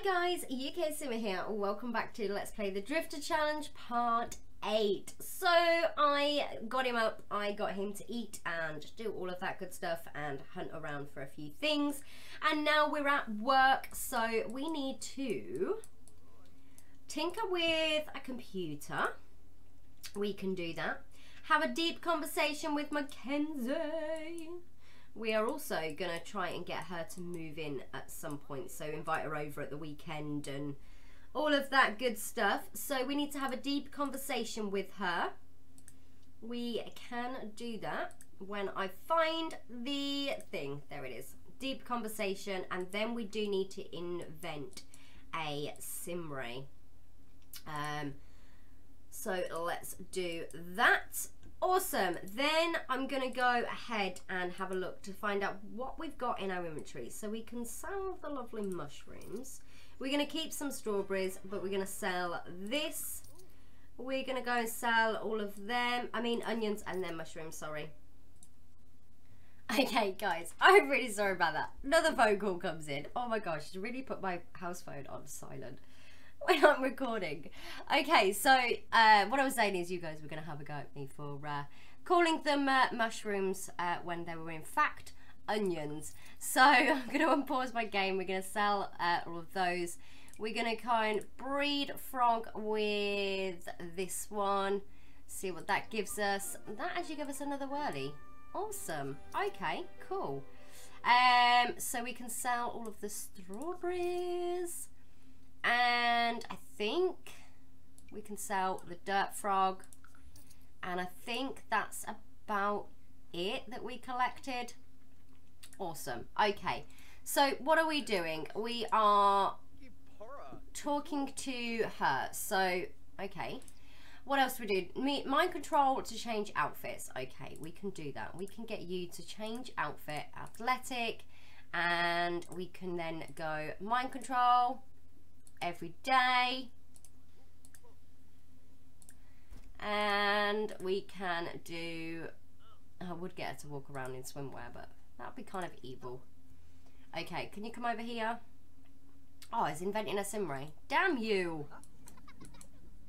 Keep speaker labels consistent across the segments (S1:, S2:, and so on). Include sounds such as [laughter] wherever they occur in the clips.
S1: Hi guys, UK Simmer here. Welcome back to Let's Play the Drifter Challenge Part 8. So I got him up, I got him to eat and do all of that good stuff and hunt around for a few things. And now we're at work, so we need to tinker with a computer. We can do that. Have a deep conversation with Mackenzie we are also going to try and get her to move in at some point. So invite her over at the weekend and all of that good stuff. So we need to have a deep conversation with her. We can do that when I find the thing. There it is. Deep conversation. And then we do need to invent a Simray. Um, so let's do that. Awesome. Then I'm going to go ahead and have a look to find out what we've got in our inventory. So we can sell the lovely mushrooms. We're going to keep some strawberries, but we're going to sell this. We're going to go and sell all of them. I mean onions and then mushrooms, sorry. [laughs] Okay, guys, I'm really sorry about that. Another phone call comes in. Oh my gosh, really put my house phone on silent. [laughs] when I'm recording. Okay, so uh, what I was saying is you guys were going to have a go at me for uh, calling them uh, mushrooms uh, when they were in fact onions. So [laughs] I'm going to unpause my game. We're going to sell uh, all of those. We're going to kind breed frog with this one. See what that gives us. That actually gives us another whirly. Awesome. Okay, cool. Um, so we can sell all of the strawberries. And I think we can sell the dirt frog. And I think that's about it that we collected. Awesome. Okay. So what are we doing? We are talking to her. So, okay. What else we do? Me, mind control to change outfits. Okay, we can do that. We can get you to change outfit, athletic, and we can then go mind control every day. And we can do, I would get her to walk around in swimwear, but that'd be kind of evil. Okay, can you come over here? Oh, it's inventing a Simray. Damn you!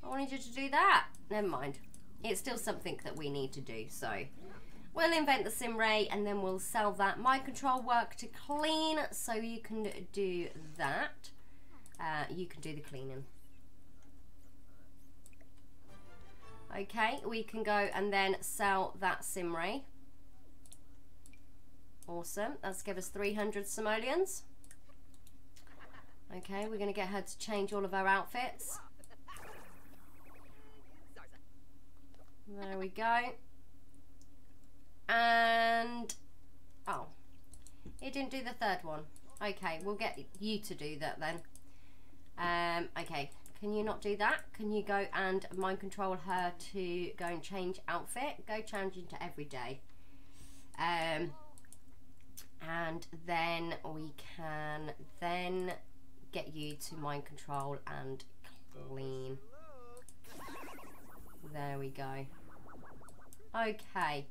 S1: I wanted you to do that. Never mind. It's still something that we need to do, so we'll invent the Simray and then we'll sell that. My control work to clean, so you can do that uh, you can do the cleaning. Okay, we can go and then sell that Simray. Awesome. That's give us 300 simoleons. Okay, we're going to get her to change all of our outfits. There we go. And, oh, it didn't do the third one. Okay, we'll get you to do that then. Um, okay, can you not do that? Can you go and mind control her to go and change outfit? Go change into everyday. Um, and then we can then get you to mind control and clean. There we go. Okay.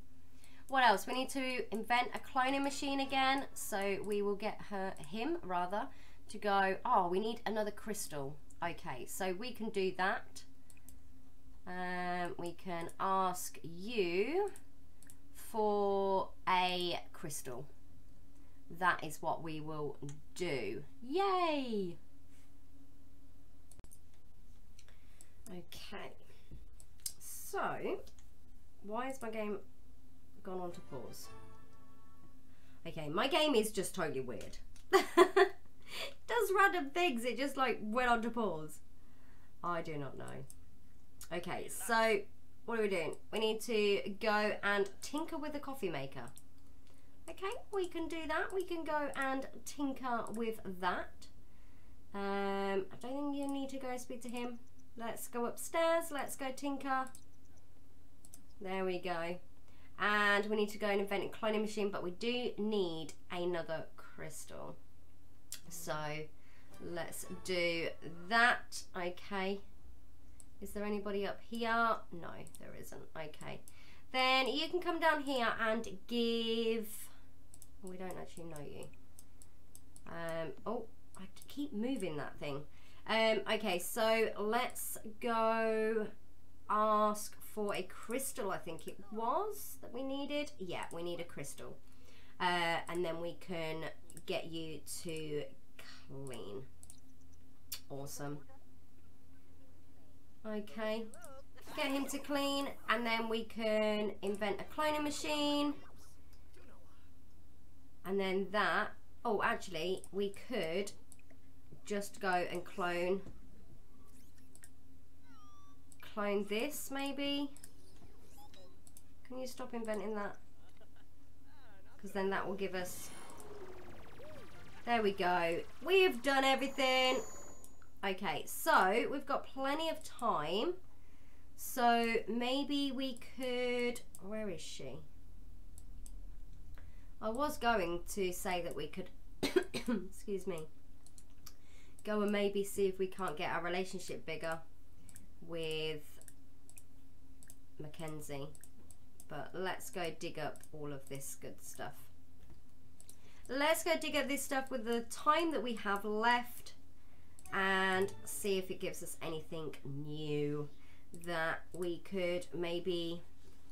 S1: What else? We need to invent a cloning machine again. So we will get her, him rather, to go, oh, we need another crystal. Okay, so we can do that. Um, we can ask you for a crystal. That is what we will do. Yay! Okay. So, why has my game gone on to pause? Okay, my game is just totally weird. [laughs] random things. It just like went on to pause. I do not know. Okay, so what are we doing? We need to go and tinker with the coffee maker. Okay, we can do that. We can go and tinker with that. Um, I don't think you need to go speak to him. Let's go upstairs. Let's go tinker. There we go. And we need to go and invent a cloning machine, but we do need another crystal. So let's do that. Okay. Is there anybody up here? No, there isn't. Okay. Then you can come down here and give... We don't actually know you. Um, oh, I keep moving that thing. Um, okay, so let's go ask for a crystal, I think it was, that we needed. Yeah, we need a crystal. Uh, and then we can get you to clean. Awesome. Okay. Get him to clean, and then we can invent a cloning machine. And then that, oh, actually, we could just go and clone clone this maybe can you stop inventing that because then that will give us there we go we've done everything okay so we've got plenty of time so maybe we could where is she I was going to say that we could [coughs] excuse me go and maybe see if we can't get our relationship bigger with Mackenzie. But let's go dig up all of this good stuff. Let's go dig up this stuff with the time that we have left and see if it gives us anything new that we could maybe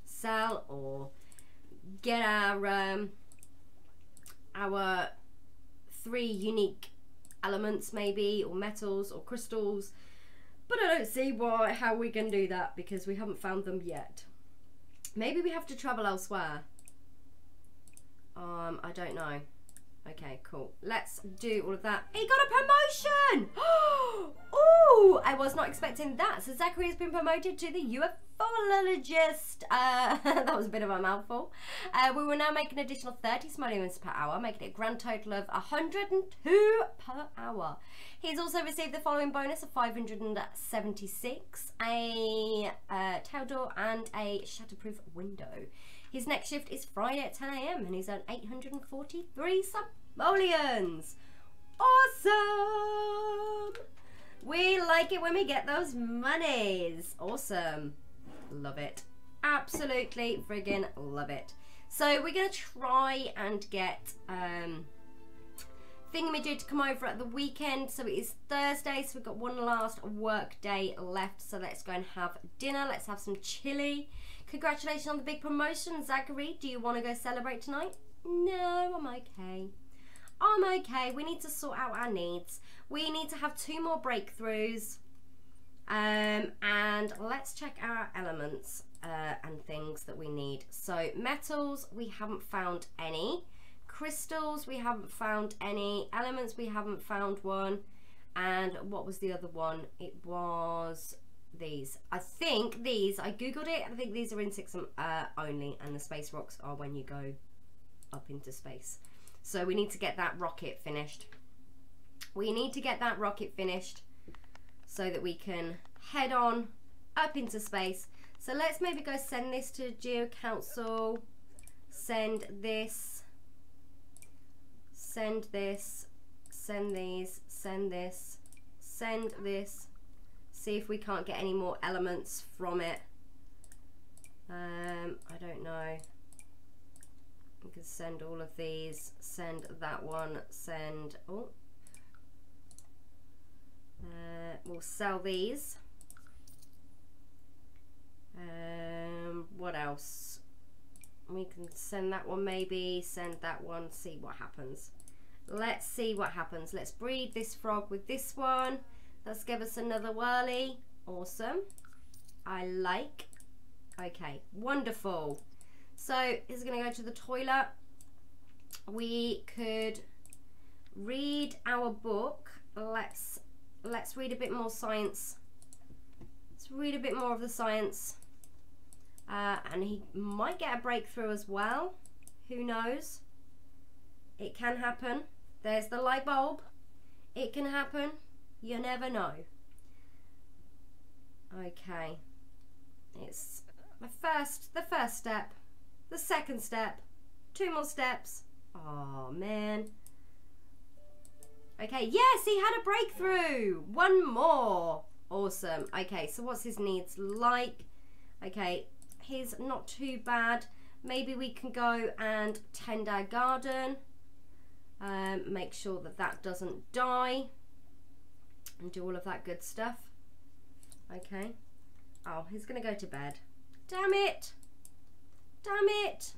S1: sell or get our um, our three unique elements maybe or metals or crystals. But I don't see why how we can do that because we haven't found them yet. Maybe we have to travel elsewhere. Um I don't know okay cool let's do all of that he got a promotion [gasps] oh I was not expecting that so Zachary has been promoted to the UFO Phonologist. Uh, [laughs] that was a bit of a mouthful. Uh, we will now make an additional 30 simoleons per hour, making it a grand total of 102 per hour. He's also received the following bonus of 576, a uh, tail door and a shatterproof window. His next shift is Friday at 10am and he's earned 843 simoleons. Awesome! We like it when we get those monies. Awesome. Love it. Absolutely friggin' love it. So we're going to try and get um, Thingamajig to come over at the weekend. So it is Thursday, so we've got one last work day left. So let's go and have dinner. Let's have some chili. Congratulations on the big promotion, Zachary. Do you want to go celebrate tonight? No, I'm okay. I'm okay. We need to sort out our needs. We need to have two more breakthroughs. Um, and let's check our elements uh, and things that we need. So metals, we haven't found any. Crystals, we haven't found any. Elements, we haven't found one. And what was the other one? It was these. I think these, I googled it, I think these are in six uh, only and the space rocks are when you go up into space. So we need to get that rocket finished. We need to get that rocket finished so that we can head on up into space. So let's maybe go send this to Geo Council, send this, send this, send these, send this, send this, see if we can't get any more elements from it. Um, I don't know. We can send all of these, send that one, send, oh, uh, we'll sell these. Um, what else? We can send that one maybe, send that one, see what happens. Let's see what happens. Let's breed this frog with this one. Let's give us another whirly. Awesome. I like. Okay, wonderful. So he's going to go to the toilet. We could read our book. Let's let's read a bit more science. Let's read a bit more of the science. Uh, and he might get a breakthrough as well. Who knows? It can happen. There's the light bulb. It can happen. You never know. Okay. It's the first, the first step, the second step, two more steps. Oh man. Okay, yes, he had a breakthrough. One more. Awesome. Okay, so what's his needs like? Okay, he's not too bad. Maybe we can go and tend our garden. Um, make sure that that doesn't die and do all of that good stuff. Okay. Oh, he's going to go to bed. Damn it. Damn it.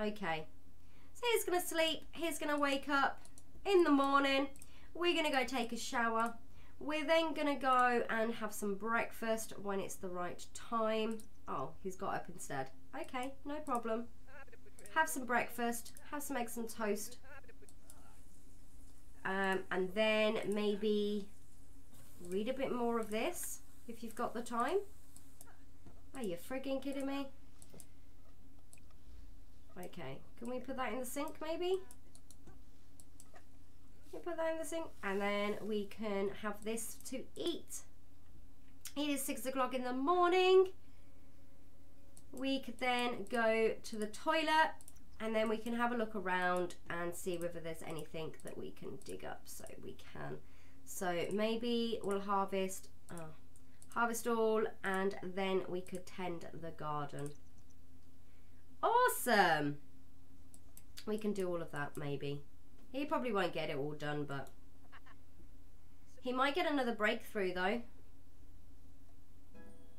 S1: Okay. So he's going to sleep. He's going to wake up in the morning. We're going to go take a shower. We're then going to go and have some breakfast when it's the right time. Oh, he's got up instead. Okay, no problem. Have some breakfast. Have some eggs and toast. Um, and then maybe read a bit more of this if you've got the time. Are you frigging kidding me? Okay, can we put that in the sink maybe? You put that in the sink and then we can have this to eat. It is six o'clock in the morning. We could then go to the toilet and then we can have a look around and see whether there's anything that we can dig up so we can. So maybe we'll harvest uh, harvest all and then we could tend the garden. Awesome! We can do all of that maybe. He probably won't get it all done but he might get another breakthrough though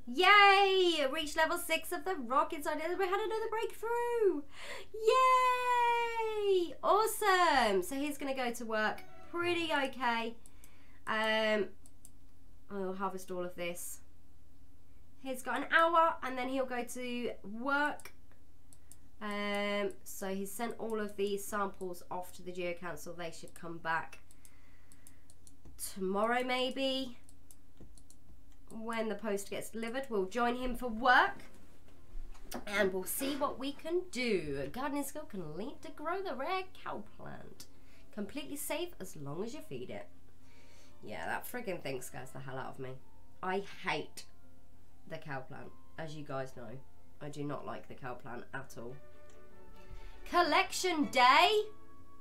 S1: Yay! Reached level 6 of the rocket side. We had another breakthrough. Yay! Awesome. So he's going to go to work pretty okay. Um, I'll harvest all of this. He's got an hour and then he'll go to work. Um, so he's sent all of these samples off to the Geo Council. They should come back tomorrow maybe when the post gets delivered. We'll join him for work and we'll see what we can do. Gardening skill can lead to grow the rare cow plant. Completely safe as long as you feed it. Yeah, that frigging thing scares the hell out of me. I hate the cow plant, as you guys know. I do not like the cow plant at all. Collection day!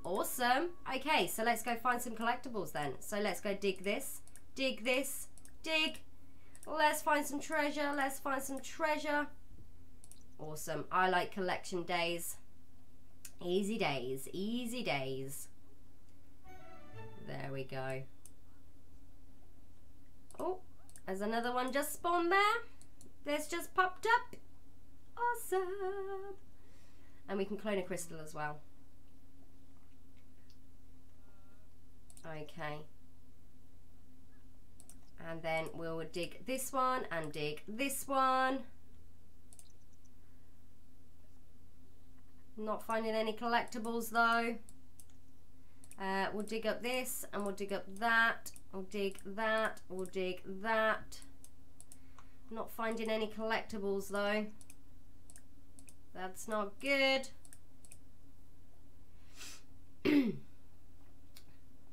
S1: Awesome. Okay, so let's go find some collectibles then. So let's go dig this, dig this, dig, Let's find some treasure. Let's find some treasure. Awesome. I like collection days. Easy days. Easy days. There we go. Oh, there's another one just spawned there. This just popped up. Awesome. And we can clone a crystal as well. Okay and then we'll dig this one and dig this one. Not finding any collectibles though. Uh, we'll dig up this and we'll dig up that. We'll dig that. We'll dig that. Not finding any collectibles though. That's not good. [clears throat]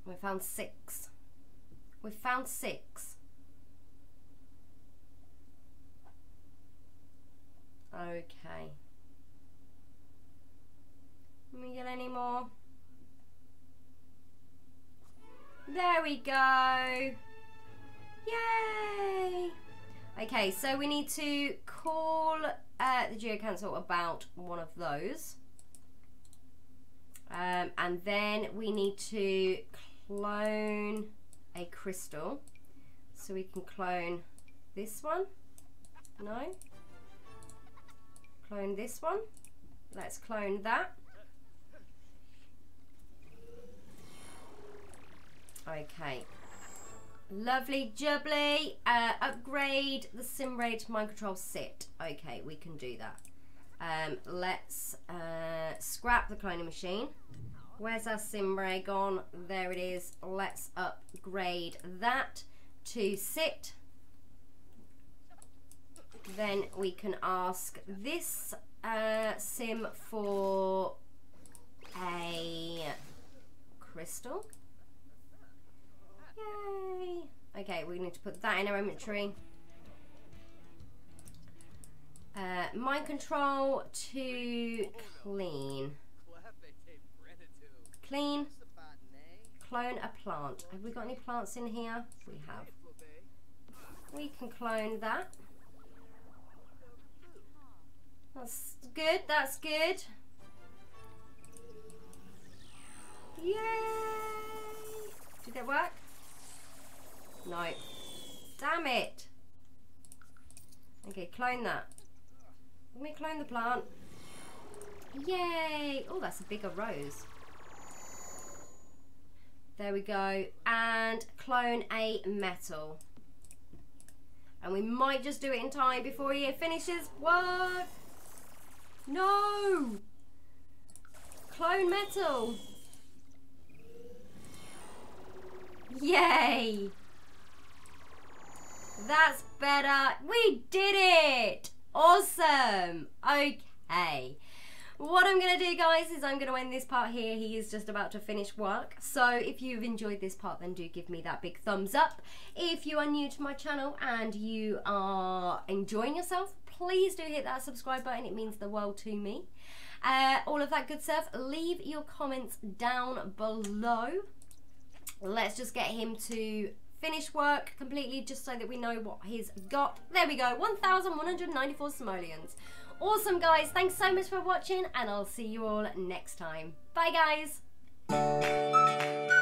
S1: We found six. We found six Okay. Let me get any more. There we go. Yay! Okay, so we need to call uh, the Geo Council about one of those. Um, and then we need to clone a crystal. So we can clone this one. No? Clone this one. Let's clone that. Okay. Lovely jubbly. Uh, upgrade the sim SimRay mind control sit. Okay, we can do that. Um, let's uh, scrap the cloning machine. Where's our SimRay gone? There it is. Let's upgrade that to sit then we can ask this uh, sim for a crystal. Yay! Okay, we need to put that in our inventory. Uh, mind control to clean. Clean. Clone a plant. Have we got any plants in here? We have. We can clone that. That's good, that's good. Yay! Did that work? No. Damn it. Okay, clone that. Let me clone the plant. Yay! Oh, that's a bigger rose. There we go. And clone a metal. And we might just do it in time before he finishes work. No! Clone metal. Yay! That's better. We did it! Awesome! Okay. What I'm going to do, guys, is I'm going to end this part here. He is just about to finish work. So if you've enjoyed this part, then do give me that big thumbs up. If you are new to my channel and you are enjoying yourself, please do hit that subscribe button. It means the world to me. Uh, all of that good stuff. Leave your comments down below. Let's just get him to finish work completely just so that we know what he's got. There we go, 1,194 simoleons. Awesome, guys. Thanks so much for watching, and I'll see you all next time. Bye, guys.